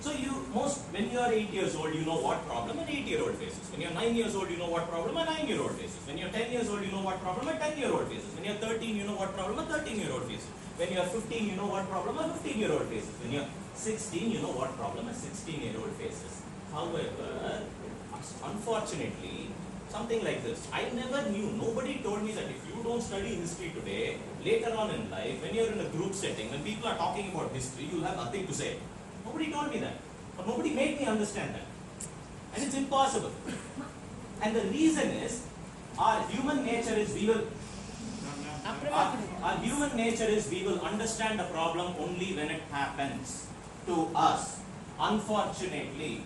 So you most when you are eight years old, you know what problem an eight-year-old faces. When you're nine years old, you know what problem a nine-year-old faces. When you're ten years old, you know what problem a ten-year-old faces. When you're thirteen, you know what problem a thirteen-year-old faces. When you're fifteen, you know what problem a fifteen-year-old faces. When you're sixteen, you know what problem a sixteen-year-old faces. However, unfortunately, something like this. I never knew. Nobody told me that if you don't study history today, later on in life, when you're in a group setting, when people are talking about history, you'll have nothing to say. Nobody told me that. Or nobody made me understand that. And it's impossible. And the reason is, our human nature is we will our, our human nature is we will understand a problem only when it happens to us. Unfortunately,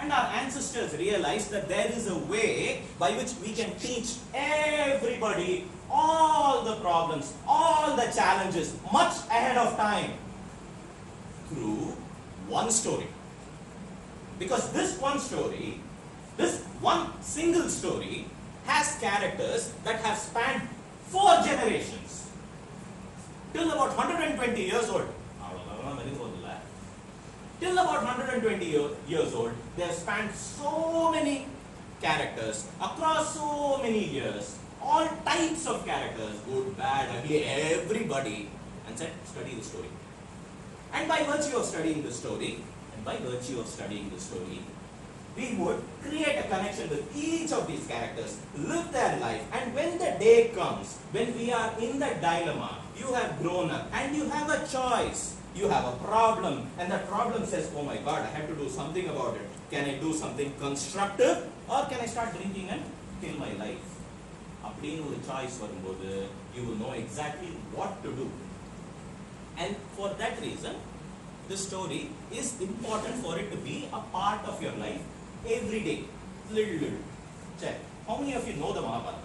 and our ancestors realized that there is a way by which we can teach everybody all the problems, all the challenges much ahead of time through one story. Because this one story, this one single story, has characters that have spanned four generations till about 120 years old. Till about 120 years old, they have spanned so many characters across so many years, all types of characters, good, bad, ugly, everybody, and said, study the story. And by virtue of studying the story, and by virtue of studying the story, we would create a connection with each of these characters, live their life, and when the day comes, when we are in the dilemma, you have grown up and you have a choice. You have a problem, and that problem says, Oh my God, I have to do something about it. Can I do something constructive, or can I start drinking and kill my life? அப்படின்னு ஒரு choice வரும்போது you will know exactly what to do. And for that reason, the story is important for it to be a part of your life every day. Little, little. Check. How many of you know the Mahabharata?